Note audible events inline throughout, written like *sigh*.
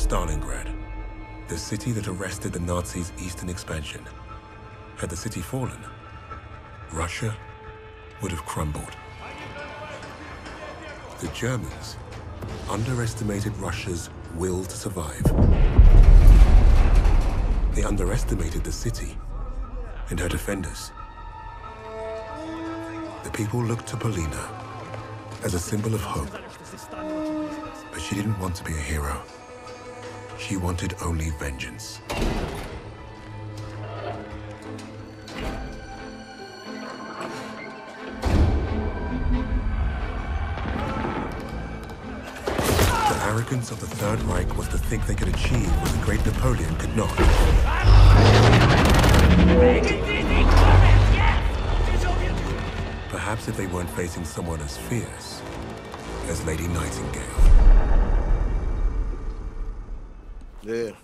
Stalingrad, the city that arrested the Nazis' eastern expansion. Had the city fallen, Russia would have crumbled. The Germans underestimated Russia's will to survive. They underestimated the city and her defenders. The people looked to Polina as a symbol of hope. But she didn't want to be a hero. She wanted only vengeance. The arrogance of the Third Reich was to think they could achieve what the great Napoleon could not. Perhaps if they weren't facing someone as fierce as Lady Nightingale. There.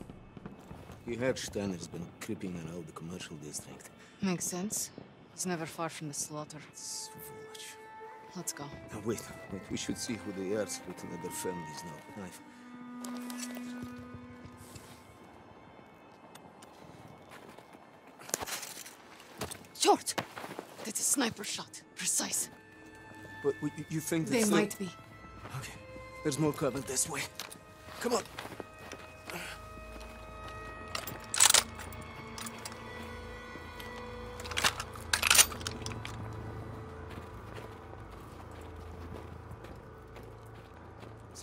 You heard Steiner's been creeping around the commercial district. Makes sense. He's never far from the slaughter. Svoloch. Let's go. Now wait, wait, we should see who they are so we can let their families know. Knife. Short! That's a sniper shot. Precise. But you, think They might be. Okay. There's more cover this way. Come on.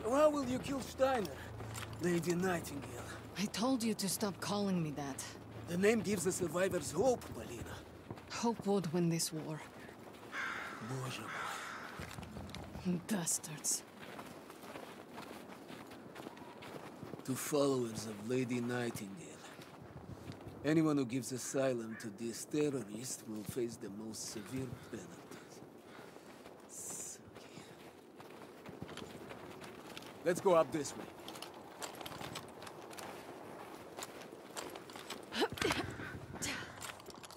So how will you kill Steiner, Lady Nightingale? I told you to stop calling me that. The name gives the survivors hope, Polina. Hope would win this war. Боже мой. Bastards. To followers of Lady Nightingale. Anyone who gives asylum to this terrorist will face the most severe penalties. Let's go up this way.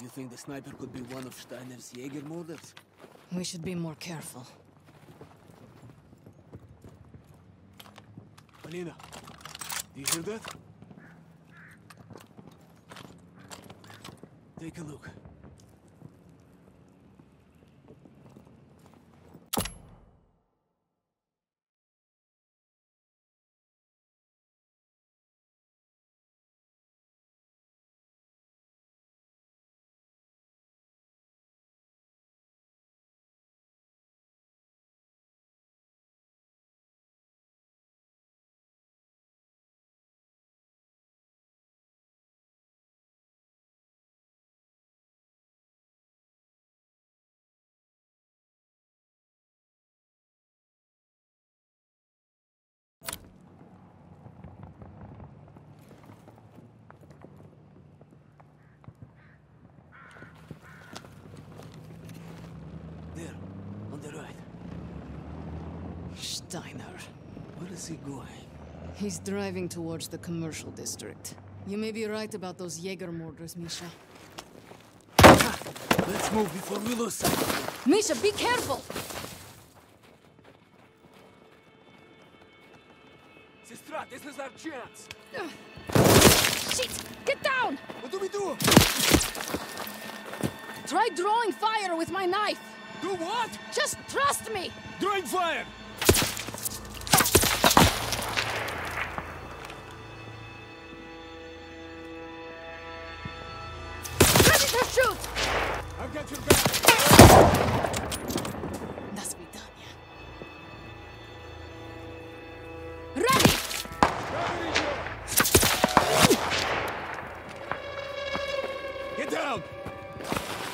You think the sniper could be one of Steiner's Jaeger murders? We should be more careful. Polina, do you hear that? Take a look. There, on the right. Steiner. Where is he going? He's driving towards the commercial district. You may be right about those Jaeger murders, Misha. Let's move before we lose sight. Misha, be careful! Sestra, this is our chance. Shit! Get down! What do we do? Try drawing fire with my knife! Do what? Just trust me! Drawing fire! Get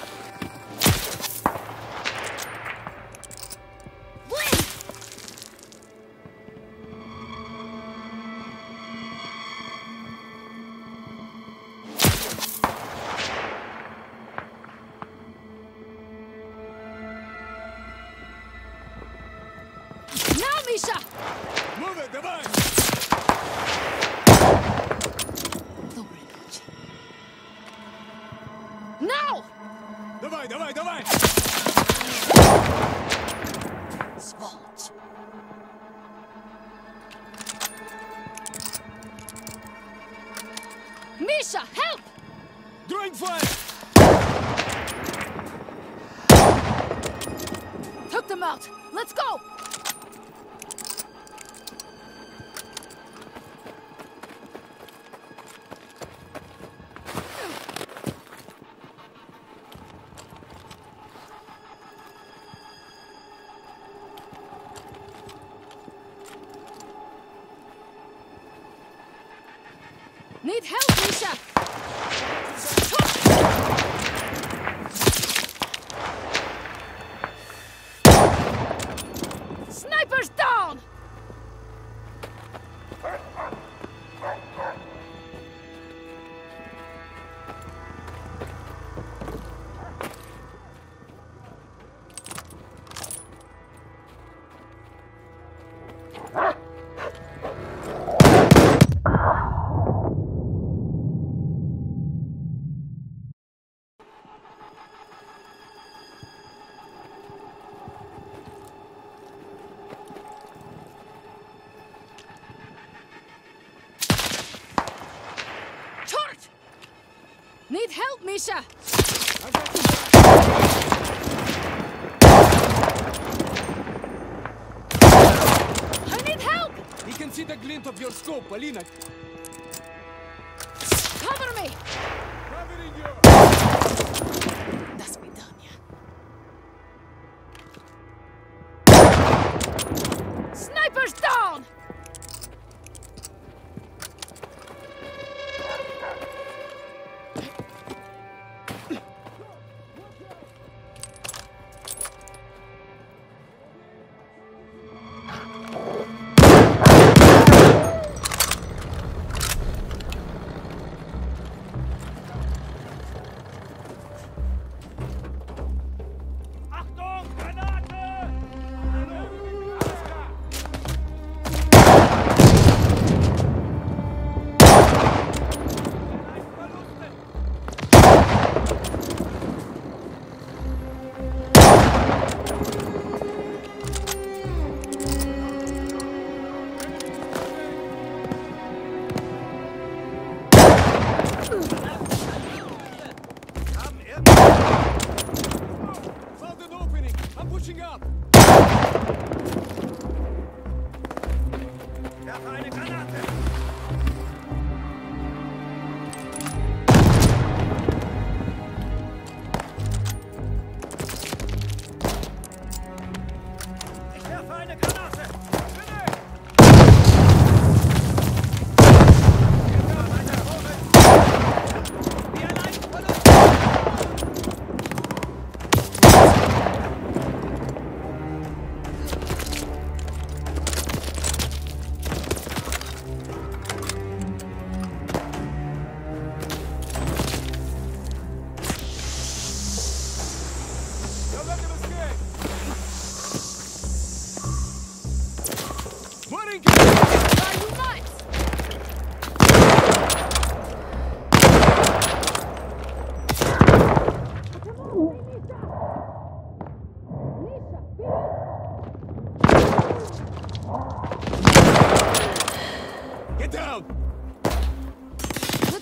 Alicia! I need help! He can see the glint of your scope, Alina.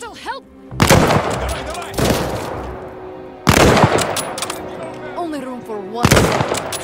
Help! Only room for one.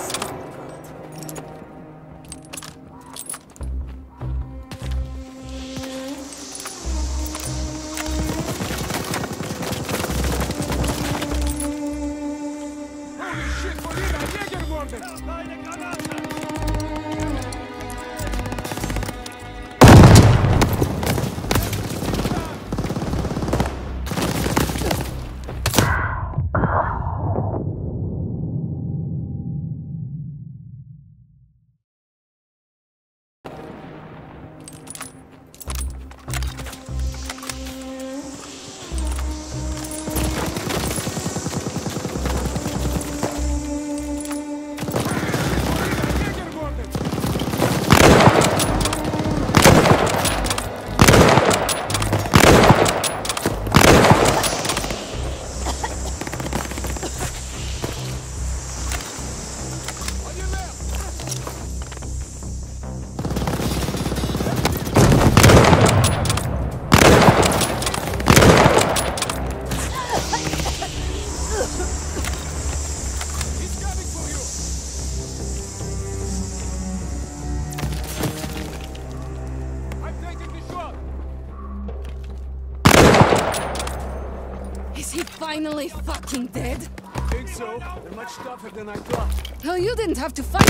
Finally fucking dead? Think so? They're much tougher than I thought. Hell, you didn't have to fight.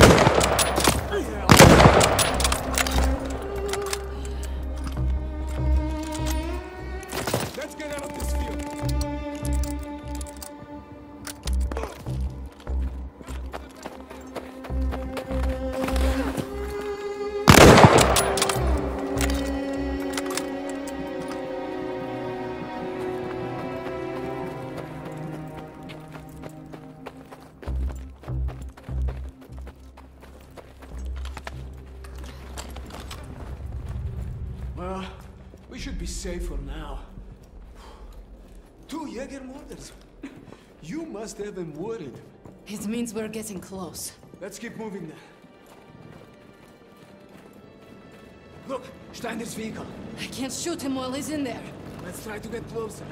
Safe for now. Two Jäger murders. You must have been worried. It means we're getting close. Let's keep moving then. Look, Steiner's vehicle. I can't shoot him while he's in there. Let's try to get closer.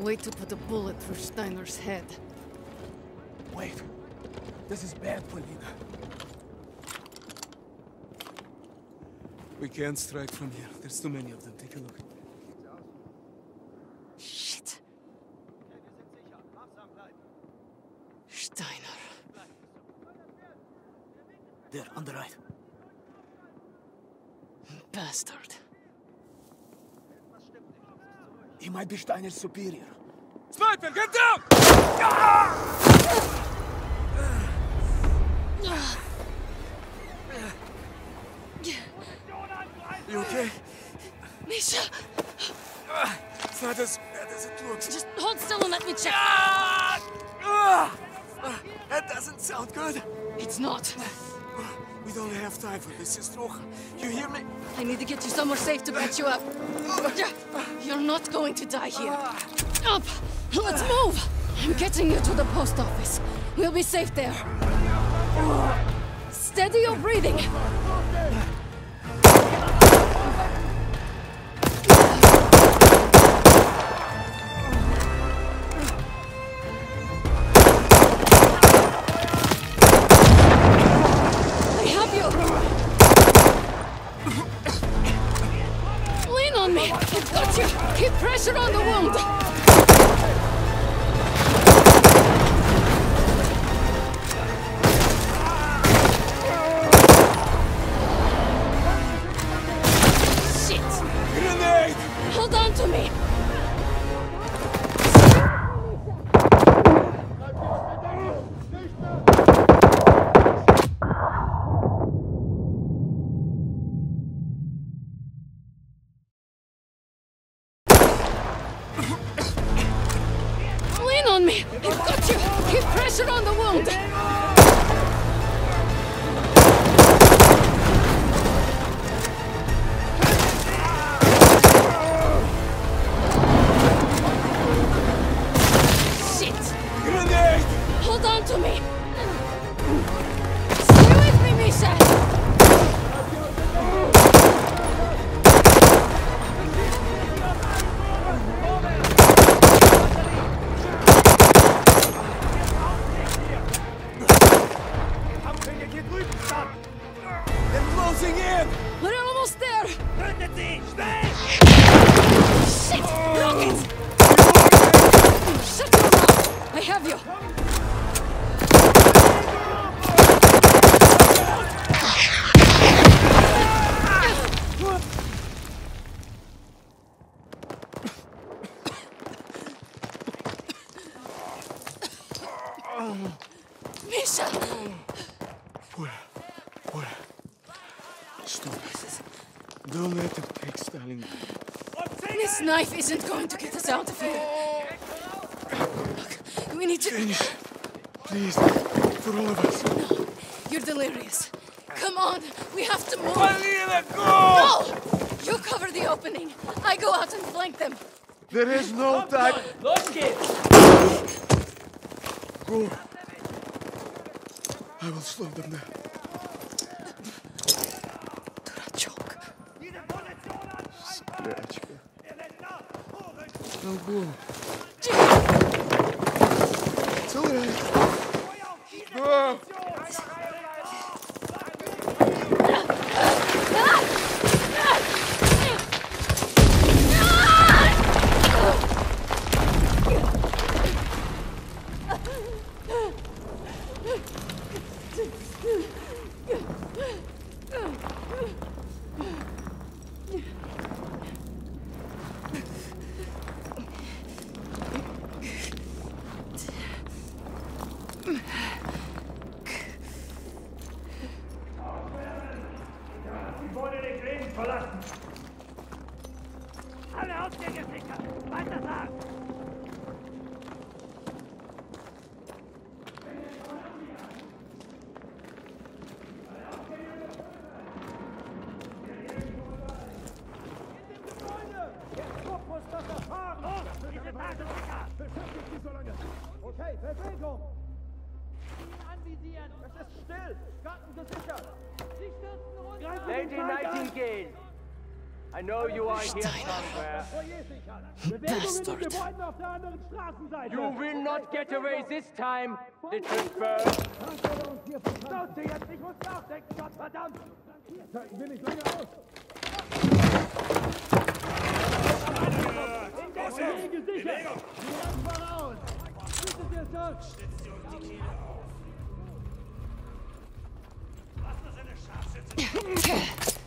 Wait to put a bullet through Steiner's head. Wait. This is bad, Polina. We can't strike from here. There's too many of them. Take a look. Shit. Steiner. There, on the right. Bastard. He might be Steiner's superior. Sniper, get down! You okay? Misha, It's not as bad as it looks. just hold still and let me check. Ah! Ah! That doesn't sound good. It's not. We don't have time for this, Estroja. You hear me? I need to get you somewhere safe to patch you up. You're not going to die here. Up! Let's move! I'm getting you to the post office. We'll be safe there. Steady your breathing. Stop. Don't let them take Stalin. This knife isn't going to get us out of here. Look, we need to. Finish. Please. For all of us. You're delirious. Come on, we have to move. Polina, go! No! You cover the opening. I go out and flank them. There is no time. Los geht's! Go. I will slow them down. Now Okay, Bewegung! Anvisieren! Es ist still! Garten gesichert! Sie stürzen runter! Lady Nightingale! I know you are here somewhere. Bastard. auf der anderen Straßenseite! You will not get away this time, little bird. Schaut Sie jetzt! Ich muss nachdenken, Gott verdammt! Ich will nicht lange aus! In der Nähe gesichert! Direkt voraus! Schießen Sie es durch! Oh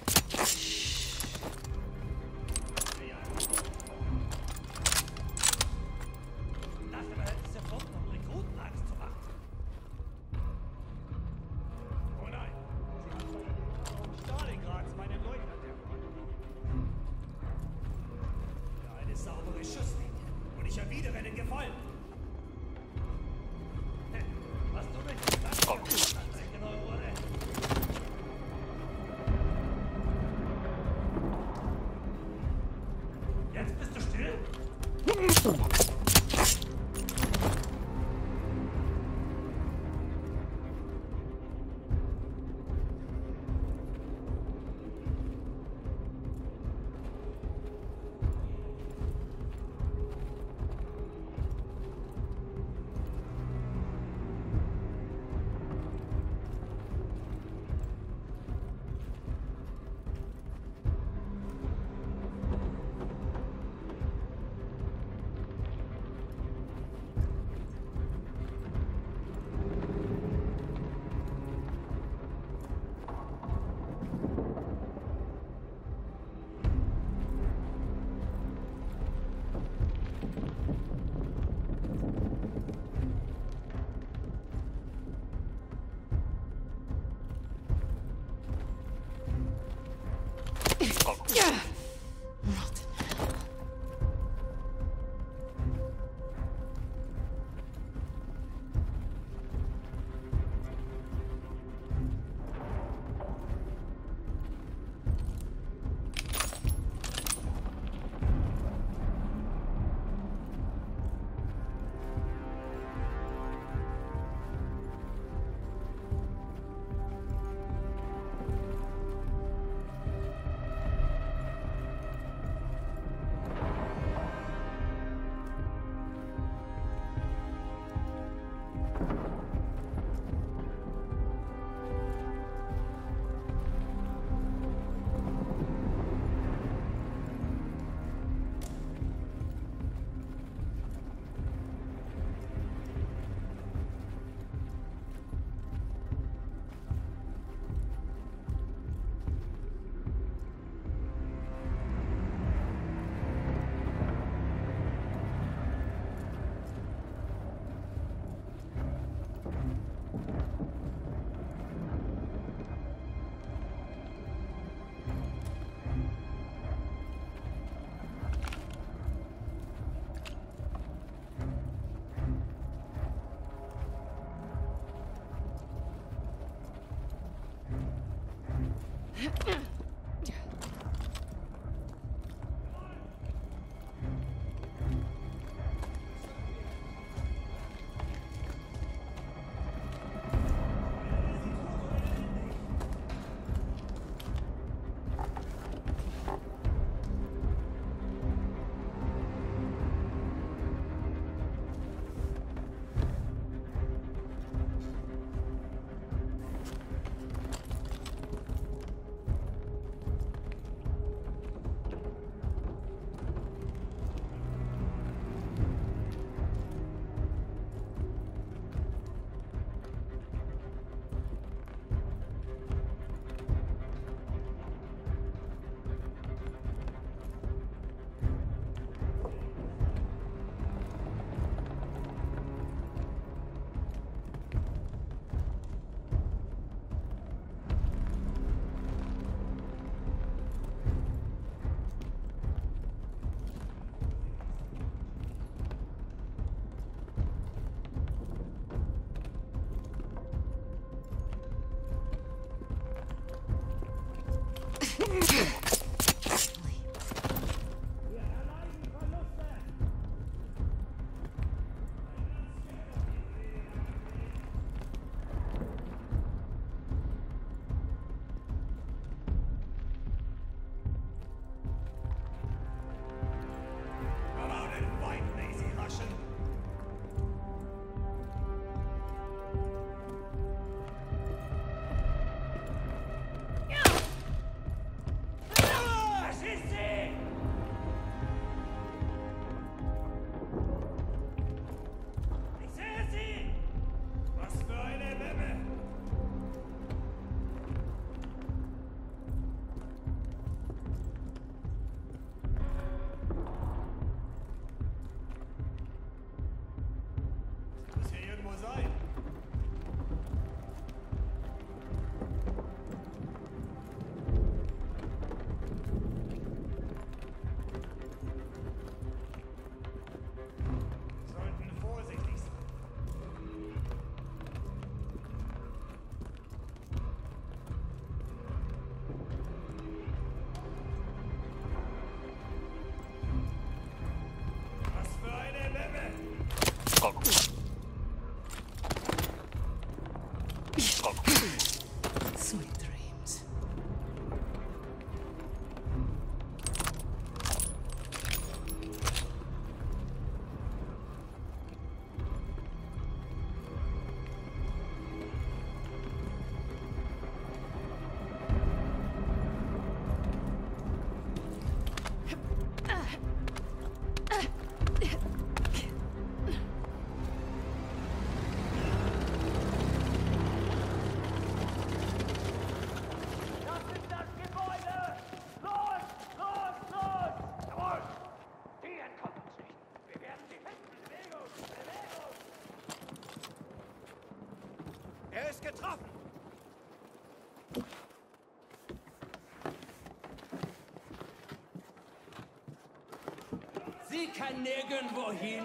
Sie kann nirgendwo hin.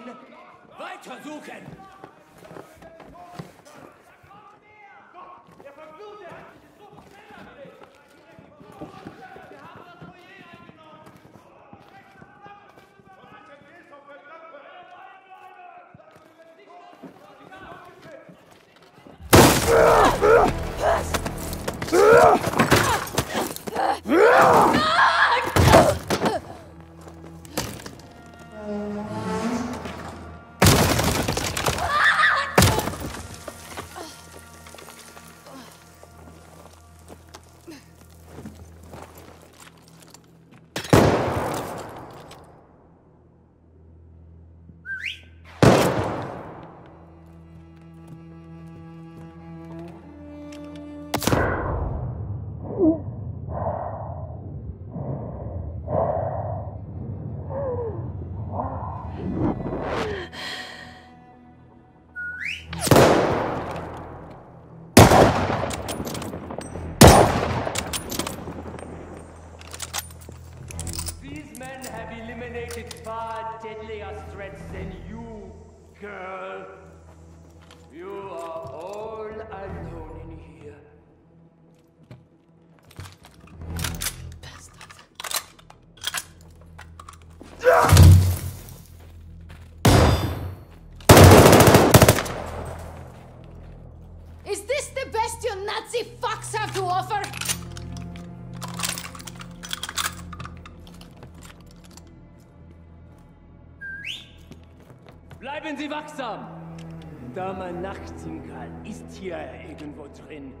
Weitersuchen! Bleiben Sie wachsam! Dame Nachtigall ist hier irgendwo drin.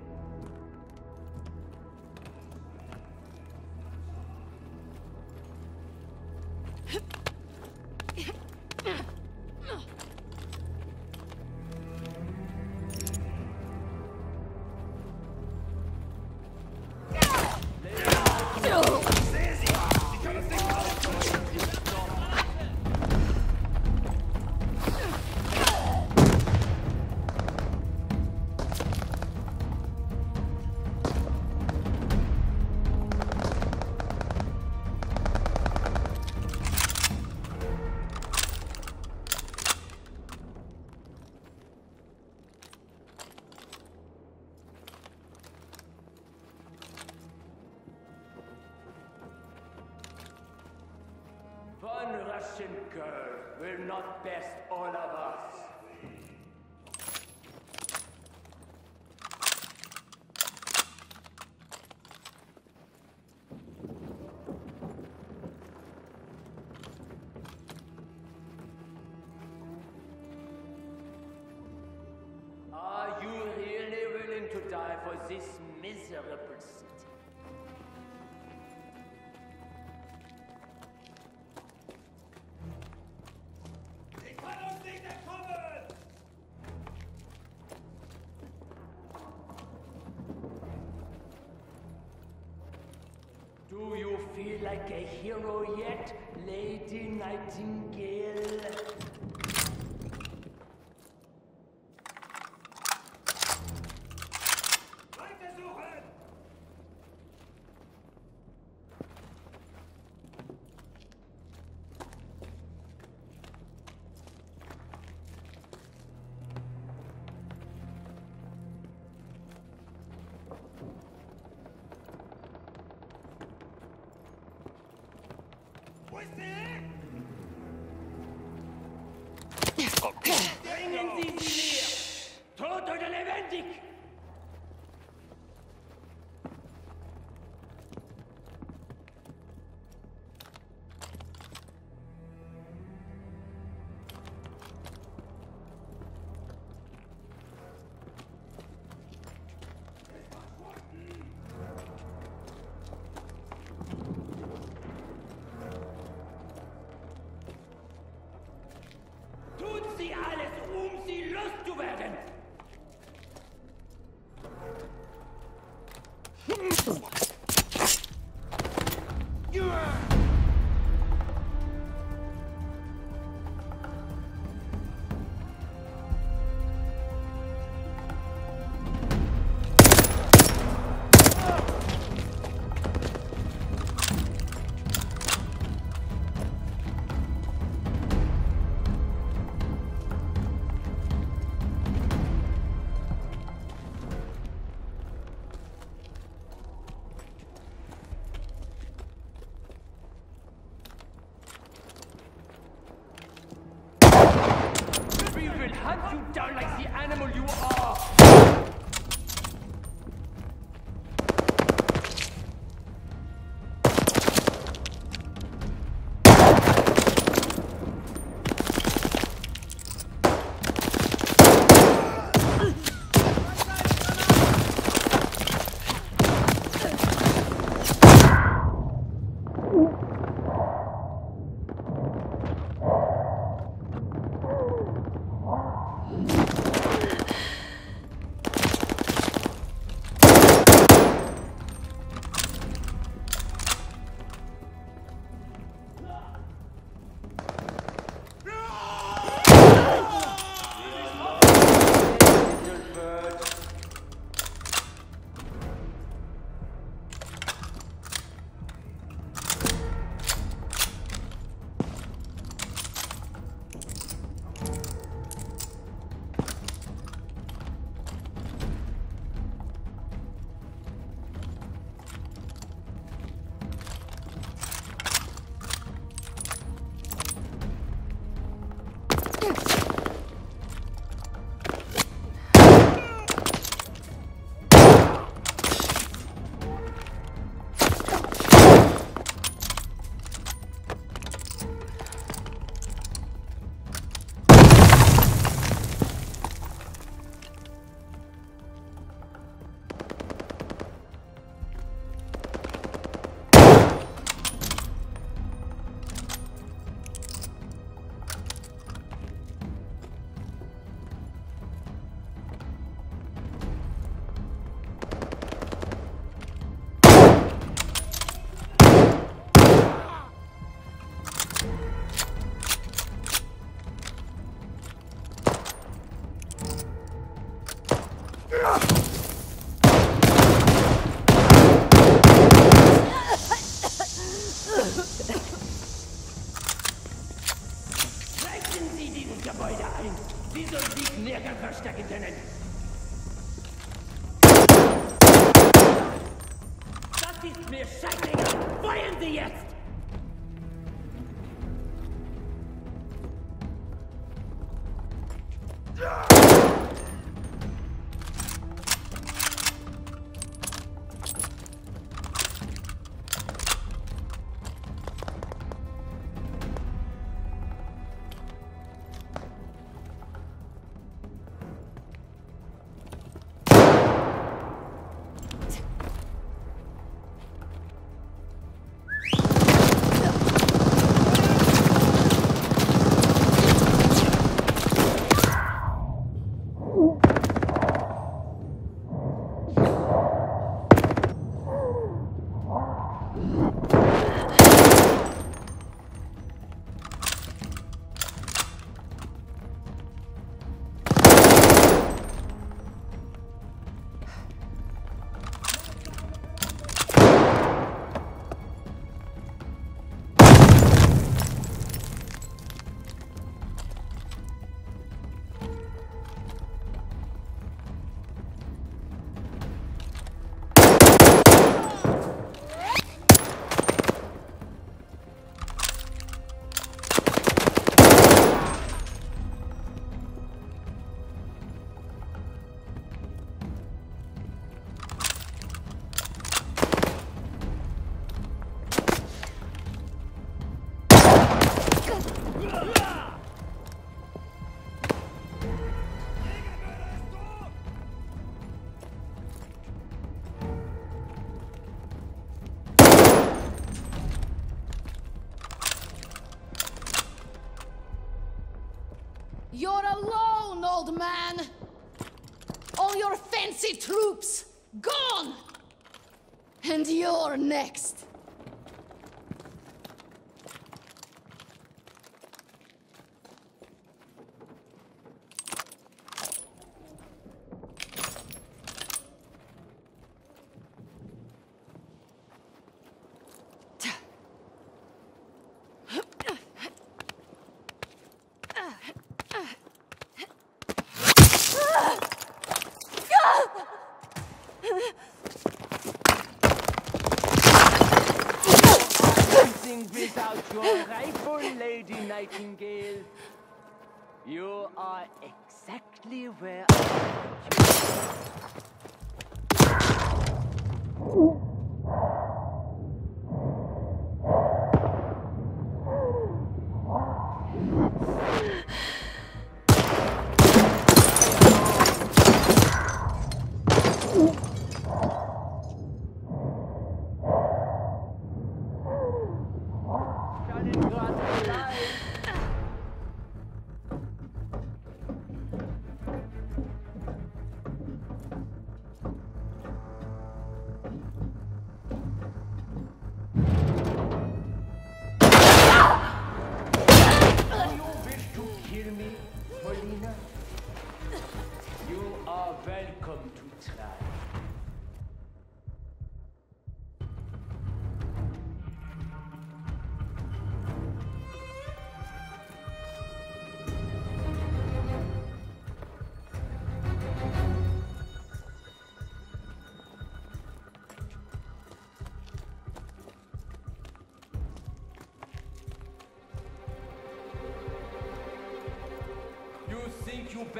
this miserable city. Do you feel like a hero yet, Lady Nightingale? Bringen Sie sie troops, gone! And you're next.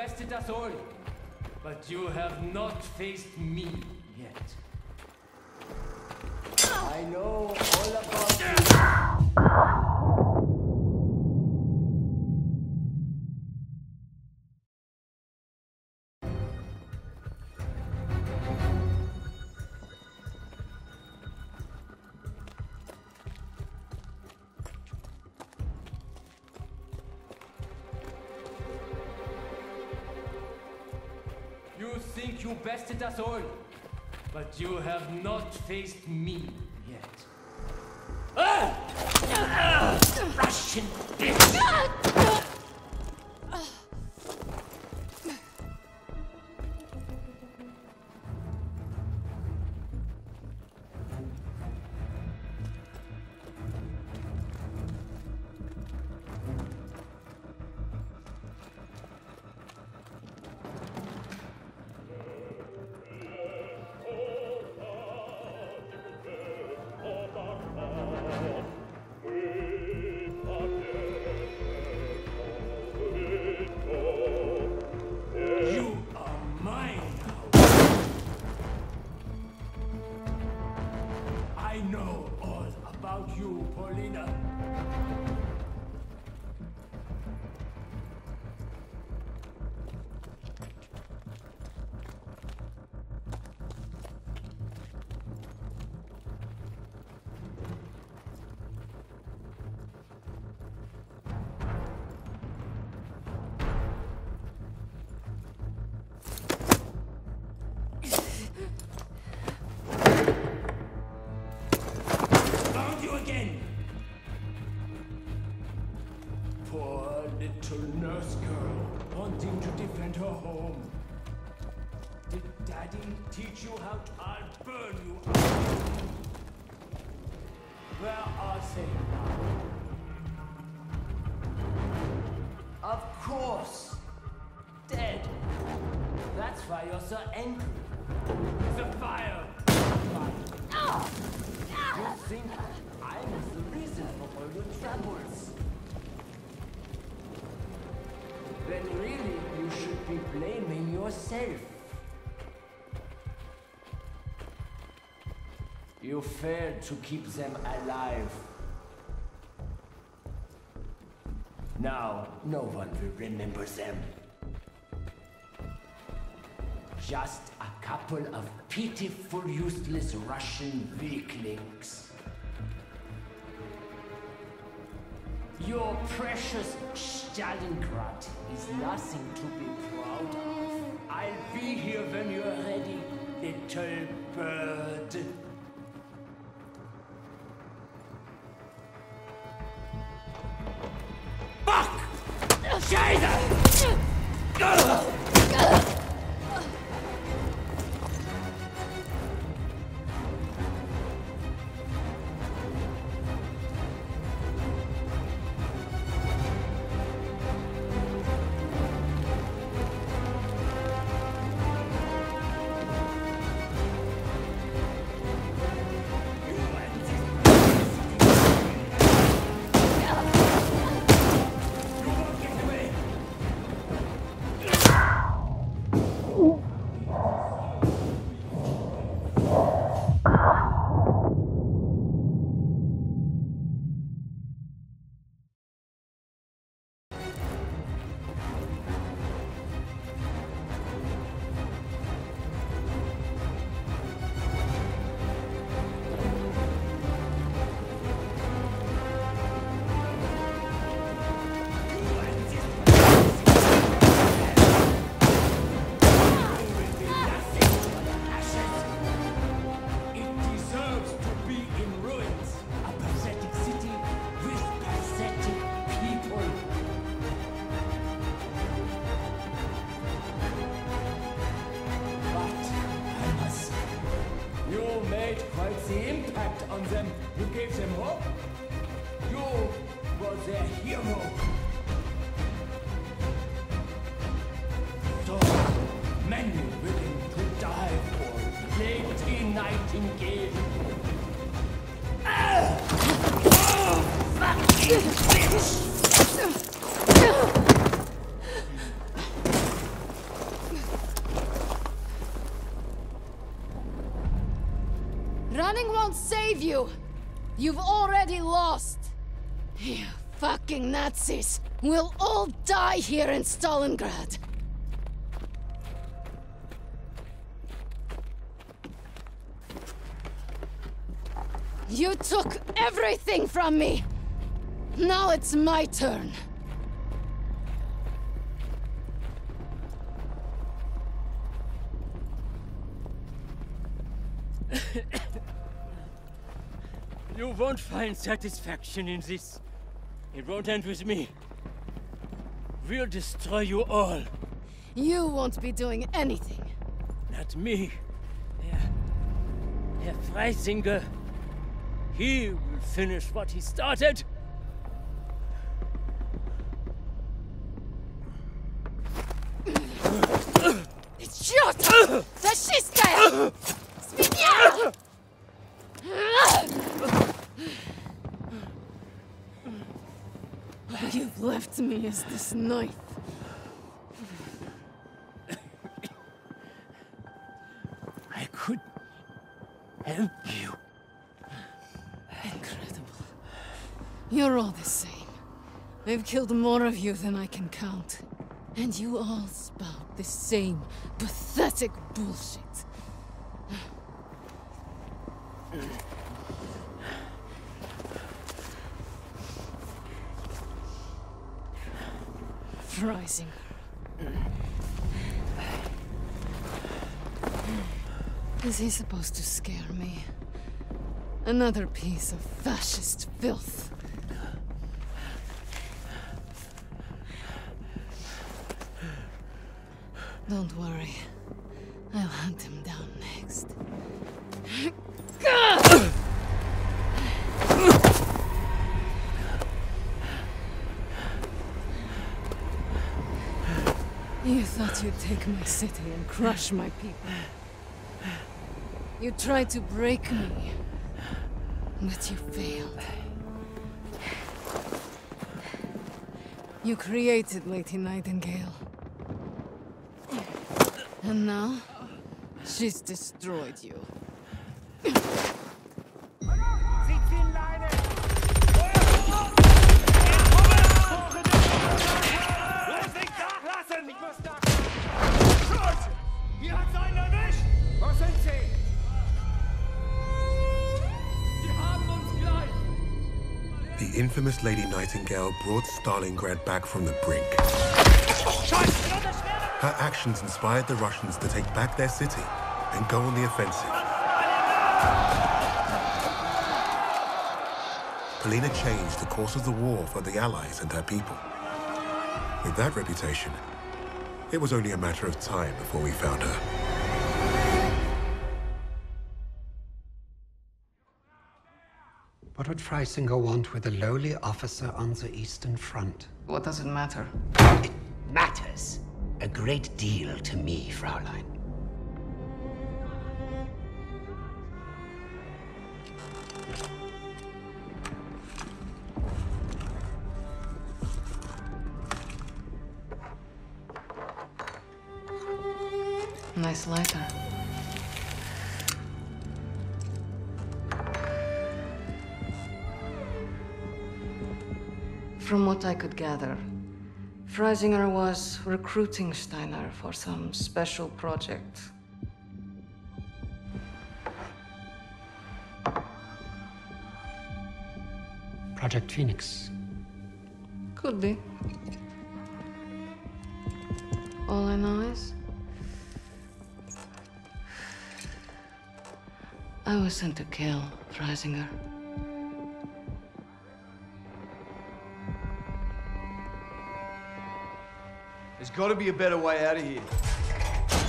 Bested us all, but you have not faced me You bested us all, but you have not faced me yet. Ah! Ah! Russian bitch! Teach you how to... I'll burn you. Where are they now? Of course! Dead! That's why you're so angry. The fire! You think I'm the reason for all your troubles? When really you should be blaming yourself. You failed to keep them alive. Now, no one will remember them. Just a couple of pitiful, useless Russian weaklings. Your precious Stalingrad is nothing to be proud of. I'll be here when you're ready, little bird. Scheiße! Many willing to die for! Running won't save you. You've already lost. You fucking Nazis. We'll all die here in Stalingrad. You took everything from me. Now it's my turn. *coughs* You won't find satisfaction in this. It won't end with me. We'll destroy you all. You won't be doing anything. Not me. Herr, Herr Freisinger. He will finish what he started. It's just Fascista! Speak all you've left me is this knife. I could help you. Incredible. You're all the same. I've killed more of you than I can count. And you all spout the same pathetic bullshit. Freisinger. Is he supposed to scare me? Another piece of fascist filth. Don't worry. I'll hunt him down thought you'd take my city and crush my people. You tried to break me, but you failed. You created Lady Nightingale. And now, she's destroyed you. Infamous Lady Nightingale brought Stalingrad back from the brink. Her actions inspired the Russians to take back their city and go on the offensive. Polina changed the course of the war for the Allies and her people. With that reputation, it was only a matter of time before we found her. What would Freisinger want with a lowly officer on the Eastern Front? What does it matter? It matters a great deal to me, Fraulein. Nice lighter. From what I could gather, Freisinger was recruiting Steiner for some special project. Project Phoenix. Could be. All I know is. I was sent to kill Freisinger. There's got to be a better way out of here.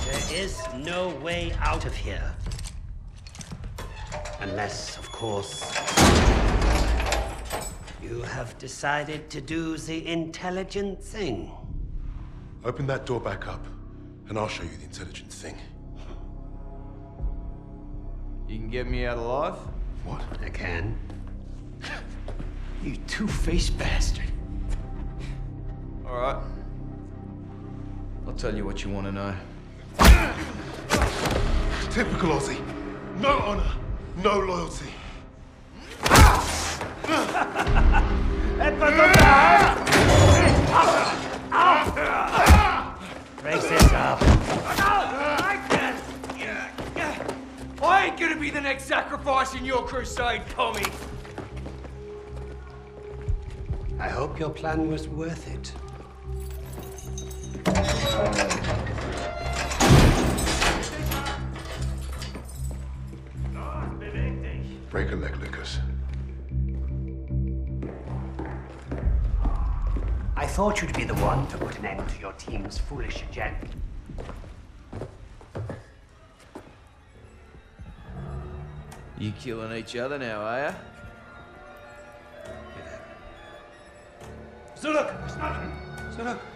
There is no way out of here. Unless, of course, you have decided to do the intelligent thing. Open that door back up, and I'll show you the intelligent thing. You can get me out alive? What? I can. You two-faced bastard. All right. I'll tell you what you want to know. Typical Aussie. No honor, no loyalty. Brace this up. I ain't gonna be the next sacrifice in your crusade, Tommy. I hope your plan was worth it. Break a leg, Lucas. I thought you'd be the one to put an end to your team's foolish agenda. You killing each other now, are ya? Zurück! Zurück!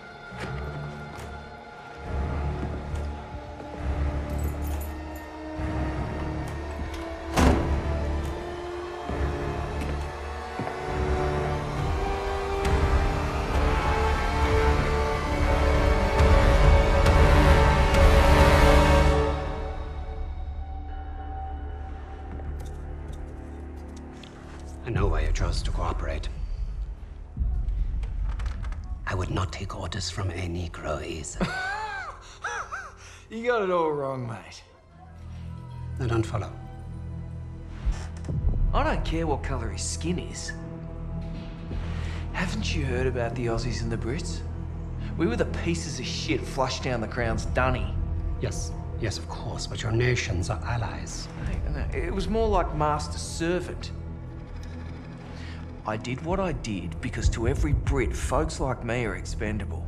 You got it all wrong, mate. I don't follow. I don't care what colour his skin is. Haven't you heard about the Aussies and the Brits? We were the pieces of shit flushed down the crown's dunny. Yes, yes, of course, but your nations are allies. No, no, It was more like master servant. I did what I did because to every Brit, folks like me are expendable.